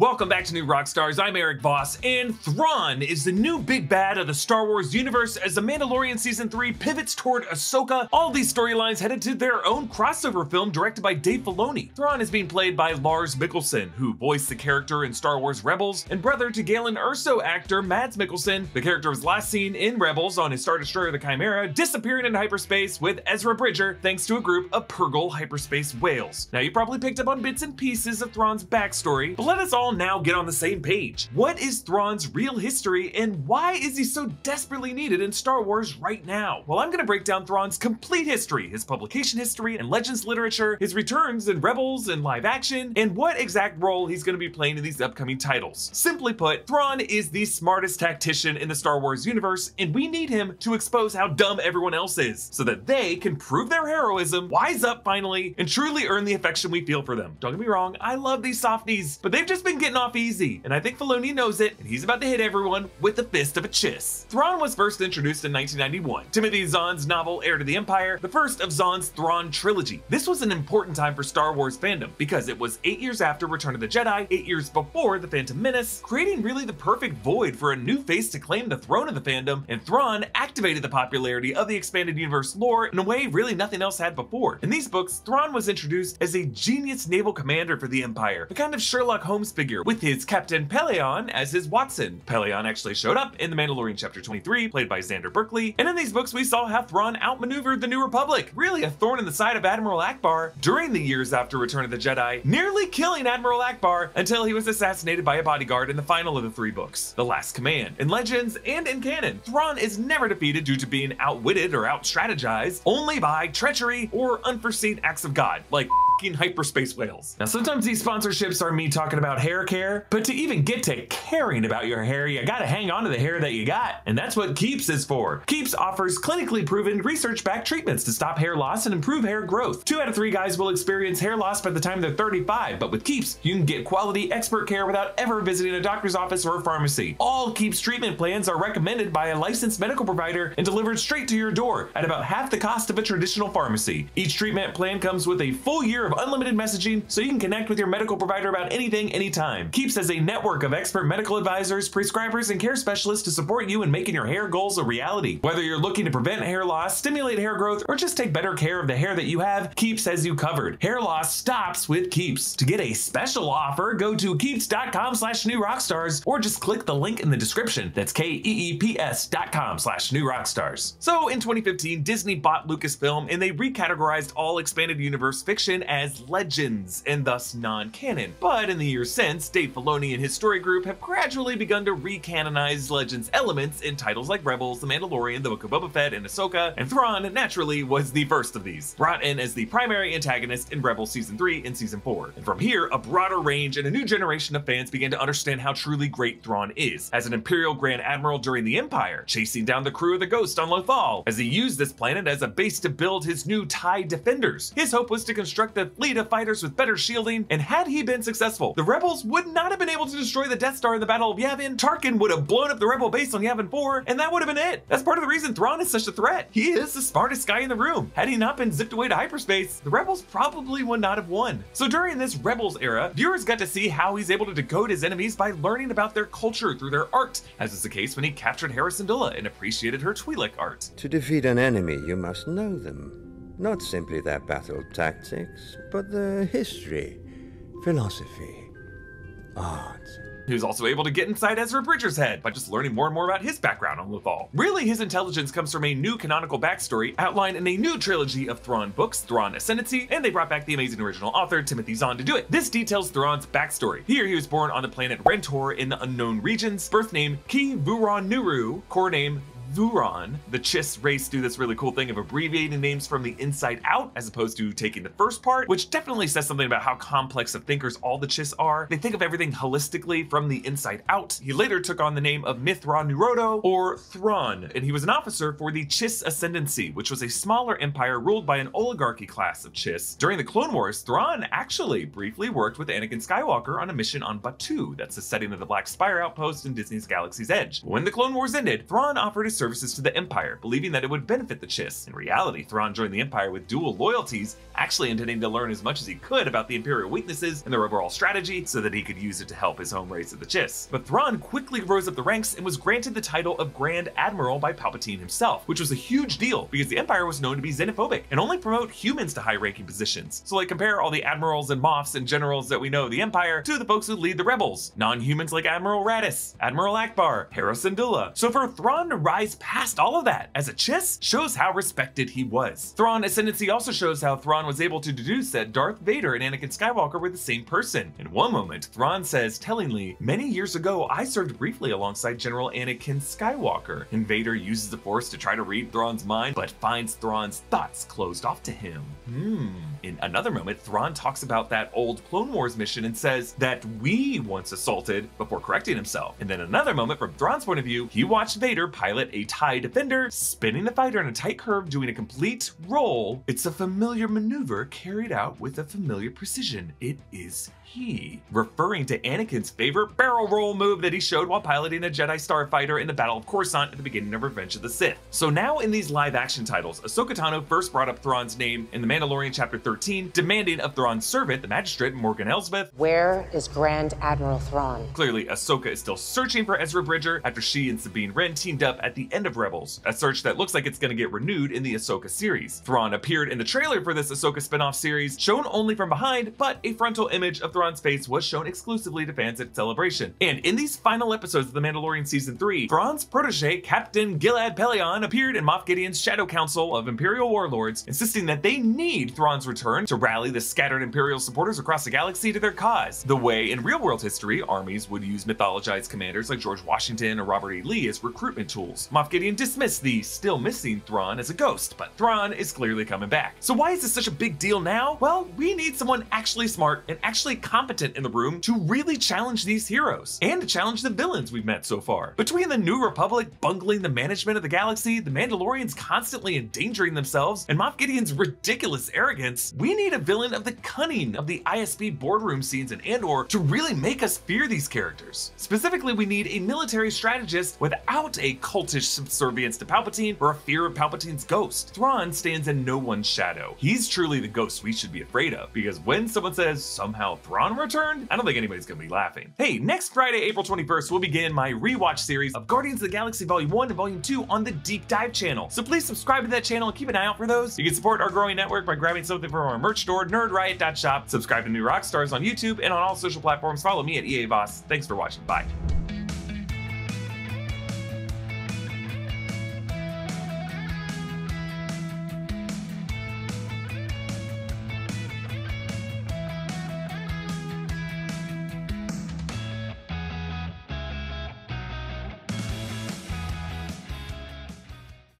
Welcome back to New Rockstars. I'm Erik Voss, and Thrawn is the new big bad of the Star Wars universe as The Mandalorian Season 3 pivots toward Ahsoka. All these storylines headed to their own crossover film directed by Dave Filoni. Thrawn is being played by Lars Mikkelsen, who voiced the character in Star Wars Rebels, and brother to Galen Erso actor Mads Mikkelsen. The character was last seen in Rebels on his Star Destroyer the Chimera, disappearing into hyperspace with Ezra Bridger thanks to a group of Purrgil hyperspace whales. Now, you probably picked up on bits and pieces of Thrawn's backstory, but let us all now get on the same page. What is Thrawn's real history and why is he so desperately needed in Star Wars right now? Well, I'm gonna break down Thrawn's complete history, his publication history and Legends literature, his returns in Rebels and live action, and what exact role he's gonna be playing in these upcoming titles. Simply put, Thrawn is the smartest tactician in the Star Wars universe, and we need him to expose how dumb everyone else is, so that they can prove their heroism, wise up finally, and truly earn the affection we feel for them. Don't get me wrong, I love these softies, but they've just been getting off easy, and I think Filoni knows it, and he's about to hit everyone with the fist of a chiss. Thrawn was first introduced in 1991. Timothy Zahn's novel Heir to the Empire, the first of Zahn's Thrawn trilogy. This was an important time for Star Wars fandom because it was eight years after Return of the Jedi, eight years before The Phantom Menace, creating really the perfect void for a new face to claim the throne of the fandom, and Thrawn activated the popularity of the expanded universe lore in a way really nothing else had before. In these books, Thrawn was introduced as a genius naval commander for the Empire, the kind of Sherlock Holmes figure, with his Captain Pellaeon as his Watson. Pellaeon actually showed up in The Mandalorian Chapter 23, played by Xander Berkeley, and in these books we saw how Thrawn outmaneuvered the New Republic, really a thorn in the side of Admiral Ackbar during the years after Return of the Jedi, nearly killing Admiral Ackbar until he was assassinated by a bodyguard in the final of the three books, The Last Command. In Legends and in canon, Thrawn is never defeated due to being outwitted or out-strategized, only by treachery or unforeseen acts of God, like hyperspace whales. Now, sometimes these sponsorships are me talking about hair care, but to even get to caring about your hair, you gotta hang on to the hair that you got. And that's what Keeps is for. Keeps offers clinically proven research-backed treatments to stop hair loss and improve hair growth. Two out of three guys will experience hair loss by the time they're 35, but with Keeps, you can get quality expert care without ever visiting a doctor's office or a pharmacy. All Keeps treatment plans are recommended by a licensed medical provider and delivered straight to your door at about half the cost of a traditional pharmacy. Each treatment plan comes with a full year of unlimited messaging so you can connect with your medical provider about anything, anytime. Keeps has a network of expert medical advisors, prescribers, and care specialists to support you in making your hair goals a reality. Whether you're looking to prevent hair loss, stimulate hair growth, or just take better care of the hair that you have, Keeps has you covered. Hair loss stops with Keeps. To get a special offer, go to keeps.com slash new rockstars or just click the link in the description. That's K-E-E-P-S dot com slash new rockstars. So in 2015, Disney bought Lucasfilm and they recategorized all expanded universe fiction as legends and thus non-canon. But in the years since, Dave Filoni and his story group have gradually begun to recanonize Legends elements in titles like Rebels, The Mandalorian, The Book of Boba Fett, and Ahsoka, and Thrawn naturally was the first of these, brought in as the primary antagonist in Rebels Season 3 and Season 4. And from here, a broader range and a new generation of fans began to understand how truly great Thrawn is, as an Imperial Grand Admiral during the Empire, chasing down the crew of the Ghost on Lothal, as he used this planet as a base to build his new TIE Defenders. His hope was to construct the fleet of fighters with better shielding, and had he been successful, the rebels would not have been able to destroy the Death Star in the Battle of Yavin, Tarkin would have blown up the rebel base on Yavin 4, and that would have been it. That's part of the reason Thrawn is such a threat. He is the smartest guy in the room. Had he not been zipped away to hyperspace, the rebels probably would not have won. So during this rebels era, viewers got to see how he's able to decode his enemies by learning about their culture through their art, as is the case when he captured Hera Syndulla and appreciated her Twi'lek art. To defeat an enemy, you must know them. Not simply their battle tactics, but their history, philosophy, art. He was also able to get inside Ezra Bridger's head by just learning more and more about his background on Lothal. Really, his intelligence comes from a new canonical backstory outlined in a new trilogy of Thrawn books, Thrawn Ascendancy, and they brought back the amazing original author Timothy Zahn to do it. This details Thrawn's backstory. Here, he was born on the planet Rentor in the unknown regions, birth name Kivu'raw'nuru, core name Vurawn, the Chiss race do this really cool thing of abbreviating names from the inside out as opposed to taking the first part, which definitely says something about how complex of thinkers all the Chiss are. They think of everything holistically from the inside out. He later took on the name of Mitth'raw'nuruodo or Thrawn, and he was an officer for the Chiss Ascendancy, which was a smaller empire ruled by an oligarchy class of Chiss. During the Clone Wars, Thrawn actually briefly worked with Anakin Skywalker on a mission on Batuu, that's the setting of the Black Spire outpost in Disney's Galaxy's Edge. When the Clone Wars ended, Thrawn offered his services to the Empire, believing that it would benefit the Chiss. In reality, Thrawn joined the Empire with dual loyalties, actually intending to learn as much as he could about the Imperial weaknesses and their overall strategy so that he could use it to help his home race of the Chiss. But Thrawn quickly rose up the ranks and was granted the title of Grand Admiral by Palpatine himself, which was a huge deal because the Empire was known to be xenophobic and only promote humans to high-ranking positions. So like compare all the admirals and moffs and generals that we know the Empire to the folks who lead the rebels, non-humans like Admiral Raddus, Admiral Ackbar, Hera Syndulla. So for Thrawn to rise past all of that as a Chiss shows how respected he was. Thrawn Ascendancy also shows how Thrawn was able to deduce that Darth Vader and Anakin Skywalker were the same person. In one moment, Thrawn says tellingly, many years ago I served briefly alongside General Anakin Skywalker, and Vader uses the Force to try to read Thrawn's mind, but finds Thrawn's thoughts closed off to him. Hmm. In another moment, Thrawn talks about that old Clone Wars mission and says that we once assaulted before correcting himself. And then another moment, from Thrawn's point of view, he watched Vader pilot a TIE Defender, spinning the fighter in a tight curve, doing a complete roll. It's a familiar maneuver carried out with a familiar precision. It is he, referring to Anakin's favorite barrel roll move that he showed while piloting a Jedi Starfighter in the Battle of Coruscant at the beginning of Revenge of the Sith. So now in these live action titles, Ahsoka Tano first brought up Thrawn's name in The Mandalorian Chapter 13, demanding of Thrawn's servant, the magistrate Morgan Elsbeth, Where is Grand Admiral Thrawn? Clearly, Ahsoka is still searching for Ezra Bridger after she and Sabine Wren teamed up at the end of Rebels, a search that looks like it's going to get renewed in the Ahsoka series. Thrawn appeared in the trailer for this Ahsoka spin-off series, shown only from behind, but a frontal image of Thrawn's face was shown exclusively to fans at Celebration. And in these final episodes of The Mandalorian Season 3, Thrawn's protege, Captain Gilad Pellaeon, appeared in Moff Gideon's Shadow Council of Imperial Warlords, insisting that they need Thrawn's return to rally the scattered Imperial supporters across the galaxy to their cause, the way in real-world history armies would use mythologized commanders like George Washington or Robert E. Lee as recruitment tools. Moff Gideon dismissed the still missing Thrawn as a ghost, but Thrawn is clearly coming back. So why is this such a big deal now? Well, we need someone actually smart and actually competent in the room to really challenge these heroes and to challenge the villains we've met so far. Between the New Republic bungling the management of the galaxy, the Mandalorians constantly endangering themselves, and Moff Gideon's ridiculous arrogance, we need a villain of the cunning of the ISB boardroom scenes in Andor to really make us fear these characters. Specifically, we need a military strategist without a cultish subservience to Palpatine or a fear of Palpatine's ghost. Thrawn stands in no one's shadow. He's truly the ghost we should be afraid of, because when someone says somehow Thrawn returned, I don't think anybody's gonna be laughing. Hey, next Friday, April 21st, we'll begin my rewatch series of Guardians of the Galaxy Volume 1 and Volume 2 on the Deep Dive channel. So please subscribe to that channel and keep an eye out for those. You can support our growing network by grabbing something from our merch store, nerdriot.shop, subscribe to New Rockstars on YouTube, and on all social platforms, follow me at EA Voss. Thanks for watching. Bye.